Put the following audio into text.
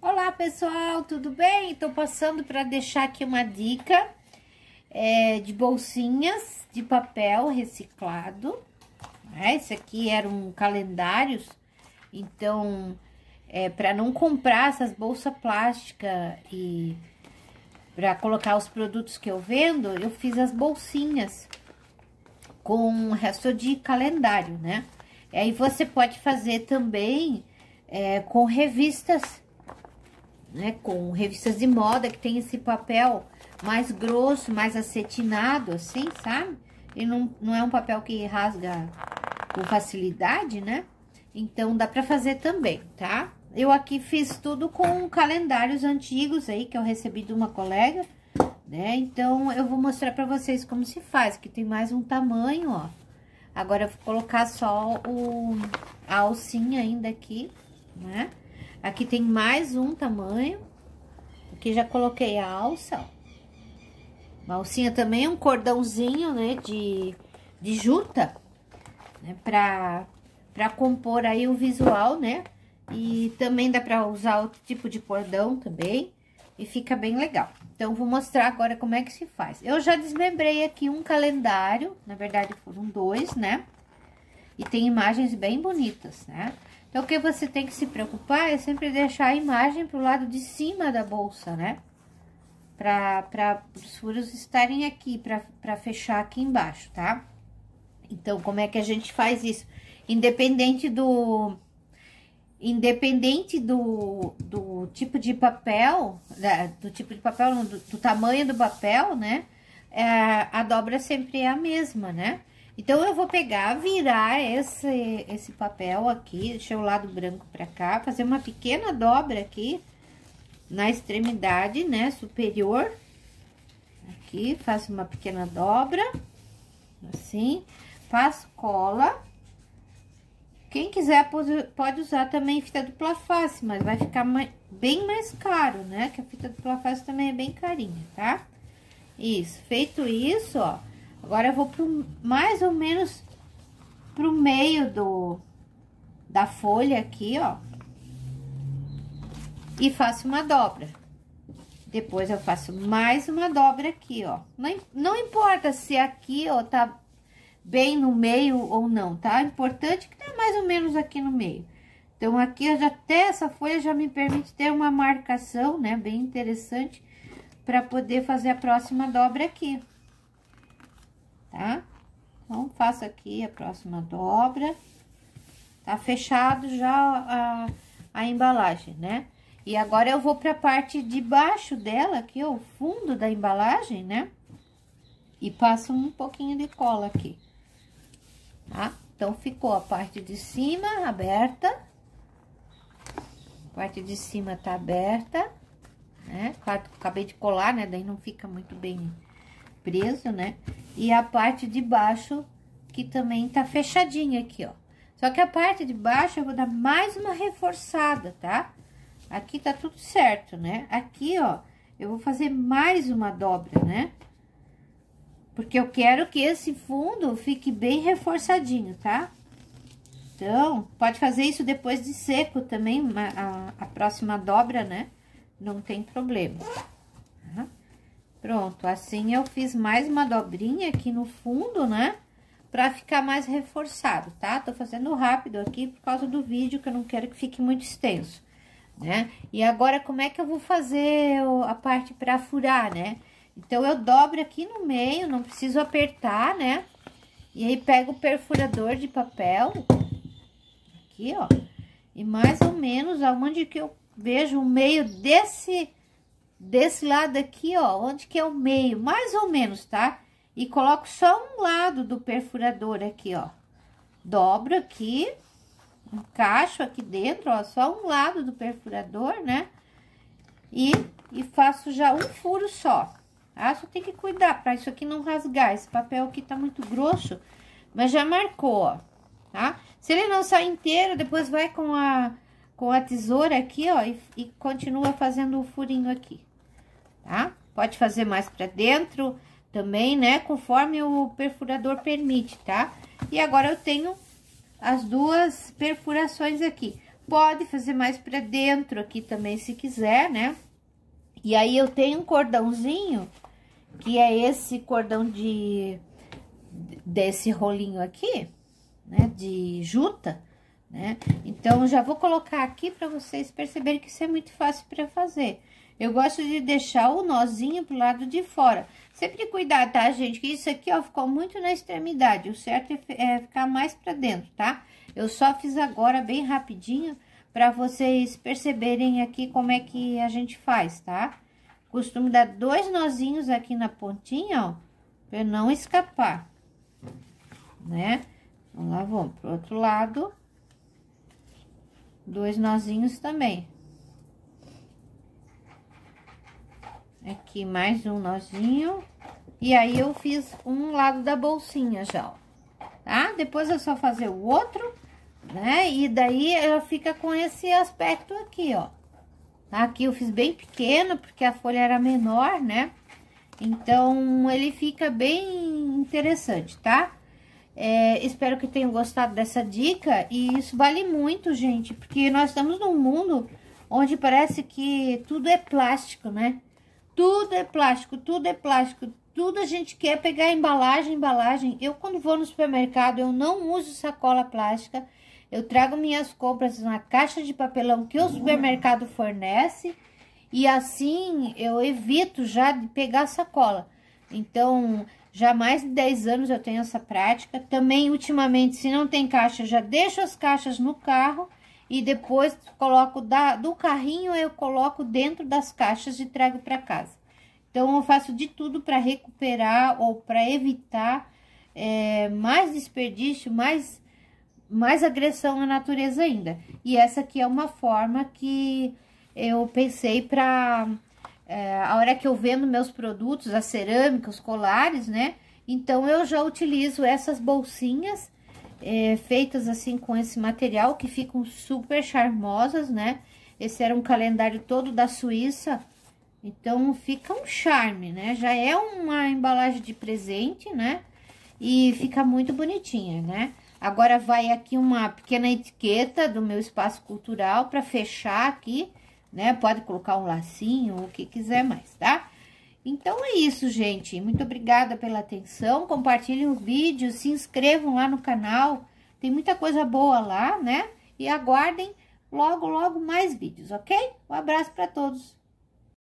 Olá pessoal, tudo bem? Estou passando para deixar aqui uma dica é, de bolsinhas de papel reciclado. Né? Esse aqui eram calendários, então é, para não comprar essas bolsas plásticas e para colocar os produtos que eu vendo, eu fiz as bolsinhas com resto de calendário, né? Aí você pode fazer também é, com revistas né, com revistas de moda que tem esse papel mais grosso, mais acetinado, assim, sabe? E não, não é um papel que rasga com facilidade, né? Então, dá pra fazer também, tá? Eu aqui fiz tudo com calendários antigos aí, que eu recebi de uma colega, né? Então, eu vou mostrar pra vocês como se faz, que tem mais um tamanho, ó. Agora, eu vou colocar só o, a alcinha ainda aqui, né? Aqui tem mais um tamanho. Aqui já coloquei a alça, ó. Uma alcinha também, um cordãozinho, né, de, de juta, né, pra, pra compor aí o visual, né? E também dá pra usar outro tipo de cordão também, e fica bem legal. Então, vou mostrar agora como é que se faz. Eu já desmembrei aqui um calendário, na verdade foram dois, né? E tem imagens bem bonitas, né? Então, o que você tem que se preocupar é sempre deixar a imagem pro lado de cima da bolsa, né? Para os furos estarem aqui, para fechar aqui embaixo, tá? Então, como é que a gente faz isso? Independente do... Independente do, do tipo de papel, do tipo de papel, do, do tamanho do papel, né? É, a dobra sempre é a mesma, né? Então, eu vou pegar, virar esse, esse papel aqui, deixar o lado branco pra cá, fazer uma pequena dobra aqui na extremidade, né, superior. Aqui, faço uma pequena dobra, assim, faço cola. Quem quiser pode usar também fita dupla face, mas vai ficar mais, bem mais caro, né? Que a fita dupla face também é bem carinha, tá? Isso, feito isso, ó Agora, eu vou pro, mais ou menos pro meio do, da folha aqui, ó. E faço uma dobra. Depois, eu faço mais uma dobra aqui, ó. Não, não importa se aqui, ó, tá bem no meio ou não, tá? Importante que tá mais ou menos aqui no meio. Então, aqui, até essa folha já me permite ter uma marcação, né? Bem interessante, para poder fazer a próxima dobra aqui tá? Então, faço aqui a próxima dobra. Tá fechado já a, a embalagem, né? E agora, eu vou pra parte de baixo dela, aqui, ó, o fundo da embalagem, né? E passo um pouquinho de cola aqui, tá? Então, ficou a parte de cima aberta. A parte de cima tá aberta, né? Acabei de colar, né? Daí não fica muito bem preso, né? E a parte de baixo, que também tá fechadinha aqui, ó. Só que a parte de baixo eu vou dar mais uma reforçada, tá? Aqui tá tudo certo, né? Aqui, ó, eu vou fazer mais uma dobra, né? Porque eu quero que esse fundo fique bem reforçadinho, tá? Então, pode fazer isso depois de seco também, a, a próxima dobra, né? Não tem problema. Pronto, assim eu fiz mais uma dobrinha aqui no fundo, né? Pra ficar mais reforçado, tá? Tô fazendo rápido aqui por causa do vídeo, que eu não quero que fique muito extenso, né? E agora, como é que eu vou fazer a parte pra furar, né? Então, eu dobro aqui no meio, não preciso apertar, né? E aí, pego o perfurador de papel, aqui, ó. E mais ou menos aonde que eu vejo o meio desse desse lado aqui, ó, onde que é o meio, mais ou menos, tá? E coloco só um lado do perfurador aqui, ó. Dobro aqui, encaixo aqui dentro, ó, só um lado do perfurador, né? E, e faço já um furo só, tá? Só tem que cuidar pra isso aqui não rasgar. Esse papel aqui tá muito grosso, mas já marcou, ó, tá? Se ele não sair inteiro, depois vai com a, com a tesoura aqui, ó, e, e continua fazendo o furinho aqui tá? Pode fazer mais pra dentro, também, né? Conforme o perfurador permite, tá? E agora eu tenho as duas perfurações aqui. Pode fazer mais pra dentro aqui também, se quiser, né? E aí, eu tenho um cordãozinho, que é esse cordão de... Desse rolinho aqui, né? De juta, né? Então, já vou colocar aqui pra vocês perceberem que isso é muito fácil pra fazer. Eu gosto de deixar o nozinho pro lado de fora. Sempre cuidar, tá, gente? Que isso aqui, ó, ficou muito na extremidade. O certo é, é ficar mais pra dentro, tá? Eu só fiz agora bem rapidinho pra vocês perceberem aqui como é que a gente faz, tá? Costumo dar dois nozinhos aqui na pontinha, ó, pra não escapar, né? Vamos lá, vamos pro outro lado. Dois nozinhos também. Aqui mais um nozinho. E aí, eu fiz um lado da bolsinha já, ó. Tá? Depois é só fazer o outro, né? E daí, ela fica com esse aspecto aqui, ó. Aqui eu fiz bem pequeno, porque a folha era menor, né? Então, ele fica bem interessante, tá? É, espero que tenham gostado dessa dica. E isso vale muito, gente, porque nós estamos num mundo onde parece que tudo é plástico, né? Tudo é plástico, tudo é plástico, tudo a gente quer pegar embalagem, embalagem. Eu, quando vou no supermercado, eu não uso sacola plástica. Eu trago minhas compras na caixa de papelão que o supermercado fornece. E assim, eu evito já de pegar sacola. Então, já há mais de 10 anos eu tenho essa prática. Também, ultimamente, se não tem caixa, já deixo as caixas no carro e depois coloco da, do carrinho, eu coloco dentro das caixas e trago para casa. Então, eu faço de tudo para recuperar ou para evitar é, mais desperdício, mais, mais agressão à natureza ainda. E essa aqui é uma forma que eu pensei para... É, a hora que eu vendo meus produtos, as cerâmicas, os colares, né? Então, eu já utilizo essas bolsinhas é, feitas assim com esse material que ficam super charmosas, né? Esse era um calendário todo da Suíça, então fica um charme, né? Já é uma embalagem de presente, né? E fica muito bonitinha, né? Agora vai aqui uma pequena etiqueta do meu espaço cultural para fechar aqui, né? Pode colocar um lacinho, o que quiser mais, tá? Então, é isso, gente. Muito obrigada pela atenção. Compartilhem o vídeo, se inscrevam lá no canal. Tem muita coisa boa lá, né? E aguardem logo, logo mais vídeos, ok? Um abraço para todos.